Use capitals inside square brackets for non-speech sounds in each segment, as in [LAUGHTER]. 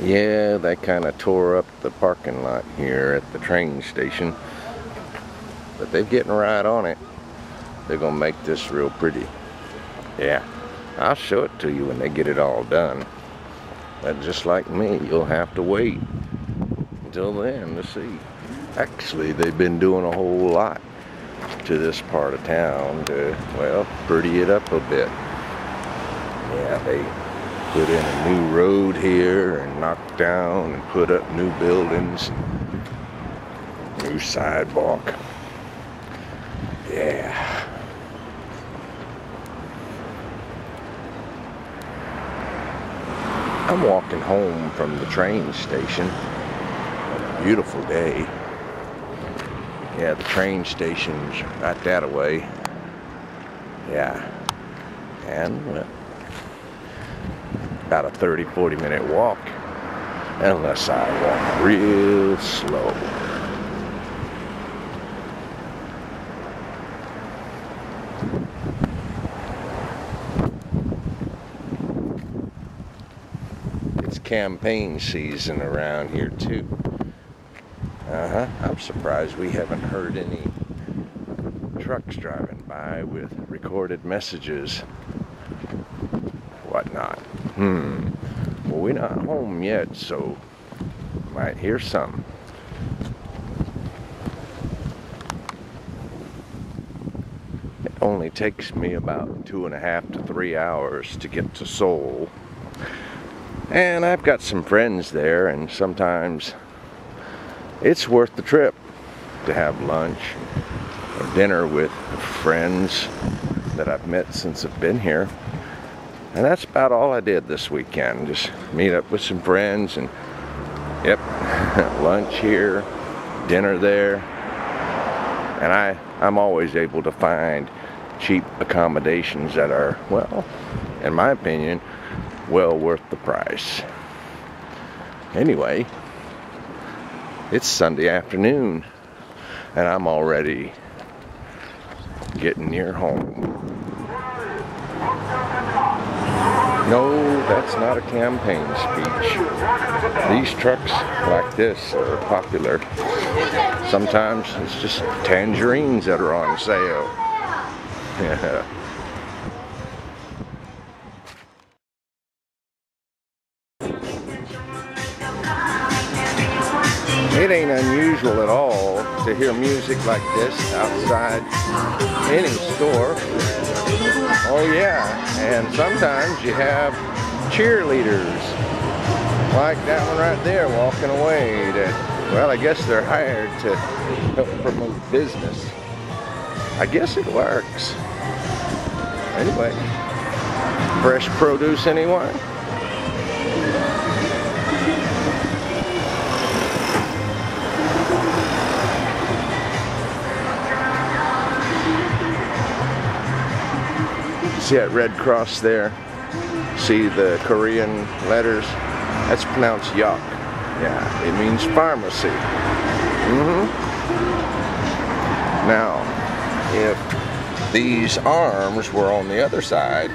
Yeah, they kind of tore up the parking lot here at the train station. But they're getting right on it. They're going to make this real pretty. Yeah, I'll show it to you when they get it all done. But just like me, you'll have to wait until then to see. Actually, they've been doing a whole lot to this part of town to, well, pretty it up a bit. Yeah, they put in a new road here and knock down and put up new buildings, new sidewalk. Yeah. I'm walking home from the train station. Beautiful day. Yeah, the train station's right that away. Yeah. And well, about a 30, 40 minute walk. Unless I walk real slow. It's campaign season around here too. Uh-huh. I'm surprised we haven't heard any trucks driving by with recorded messages. Whatnot. Hmm. Well, we're not home yet, so might hear some. It only takes me about two and a half to three hours to get to Seoul. And I've got some friends there, and sometimes it's worth the trip to have lunch or dinner with friends that I've met since I've been here. And that's about all I did this weekend. Just meet up with some friends and, yep, [LAUGHS] lunch here, dinner there. And I, I'm always able to find cheap accommodations that are, well, in my opinion, well worth the price. Anyway, it's Sunday afternoon and I'm already getting near home. No, that's not a campaign speech. These trucks like this are popular. Sometimes it's just tangerines that are on sale. [LAUGHS] Yeah. It ain't unusual at all to hear music like this outside any store. Oh yeah, and sometimes you have cheerleaders like that one right there walking away that, well, I guess they're hired to help promote business. I guess it works. Anyway, fresh produce anyone? See that red cross there? See the Korean letters? That's pronounced yak. Yeah, it means pharmacy. Mm-hmm. Now, if these arms were on the other side,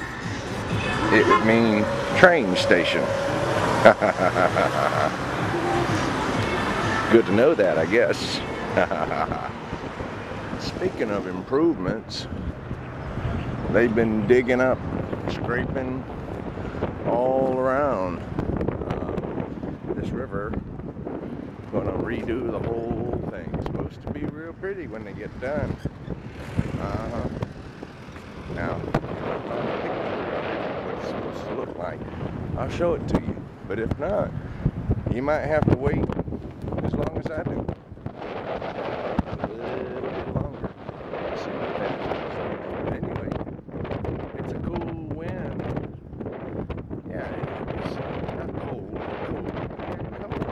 it would mean train station. [LAUGHS] Good to know that, I guess. [LAUGHS] Speaking of improvements, they've been digging up, scraping all around uh, this river. Gonna redo the whole thing. It's supposed to be real pretty when they get done. Uh-huh. Now, what it's supposed to look like. I'll show it to you. But if not, you might have to wait as long as I do. A little bit longer. See what that is. But anyway, it's a cool wind. Yeah, it's not cold, cold, yeah, cold.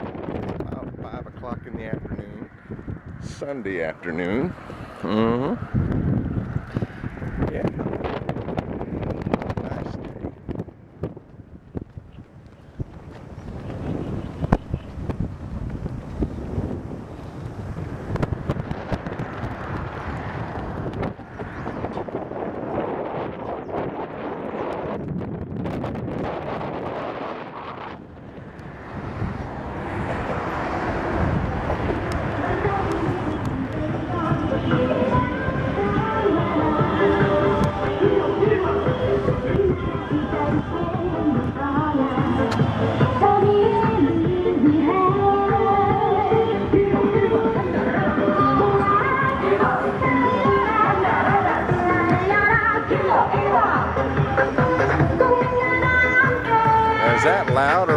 About five o'clock in the afternoon, Sunday afternoon. Mm-hmm. Yeah. That loud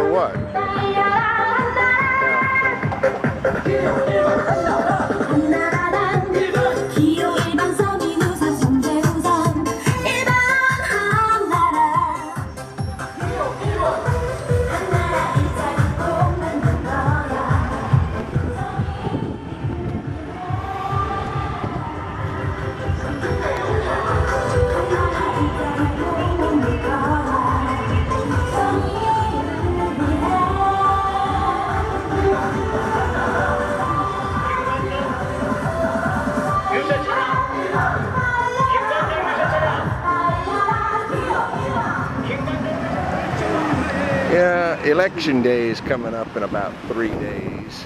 election day is coming up in about three days.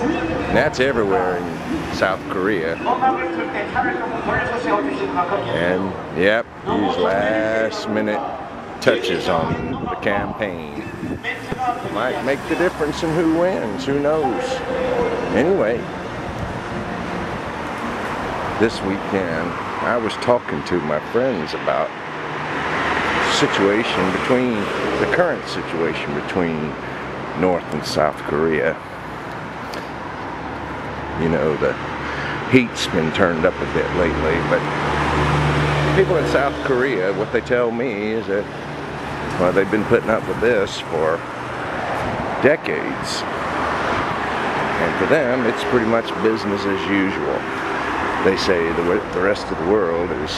And that's everywhere in South Korea. And yep, these last minute touches on the campaign might make the difference in who wins, who knows. Anyway, this weekend I was talking to my friends about situation between the current situation between North and South Korea. You know, the heat's been turned up a bit lately, but people in South Korea, what they tell me is that, well, they've been putting up with this for decades. And for them, it's pretty much business as usual. They say the, the rest of the world is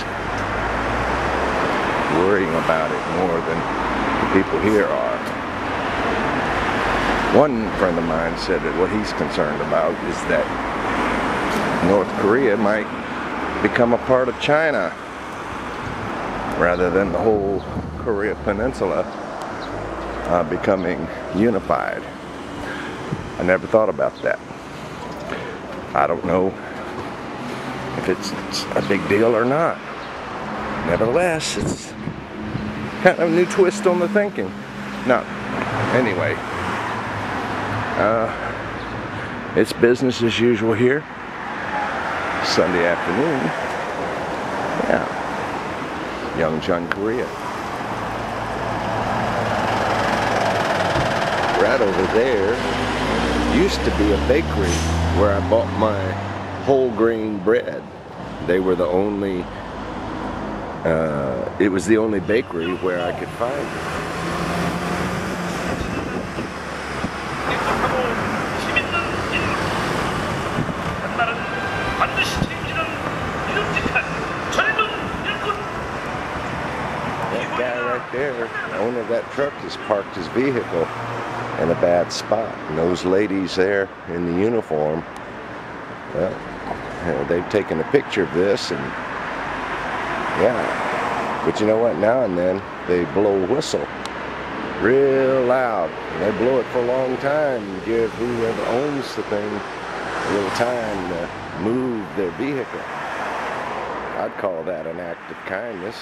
worrying about it more than the people here are. One friend of mine said that what he's concerned about is that North Korea might become a part of China rather than the whole Korea Peninsula uh, becoming unified. I never thought about that. I don't know if it's a big deal or not. Nevertheless, it's kind of a new twist on the thinking. No, anyway, uh, it's business as usual here. Sunday afternoon. Yeah, Youngchun, Korea. Right over there used to be a bakery where I bought my whole grain bread. They were the only uh, it was the only bakery where I could find it. That guy right there, owner of that truck, has parked his vehicle in a bad spot. And those ladies there in the uniform, well, they've taken a picture of this and yeah. But you know what? Now and then they blow a whistle real loud. And they blow it for a long time and give whoever owns the thing a little time to move their vehicle. I'd call that an act of kindness.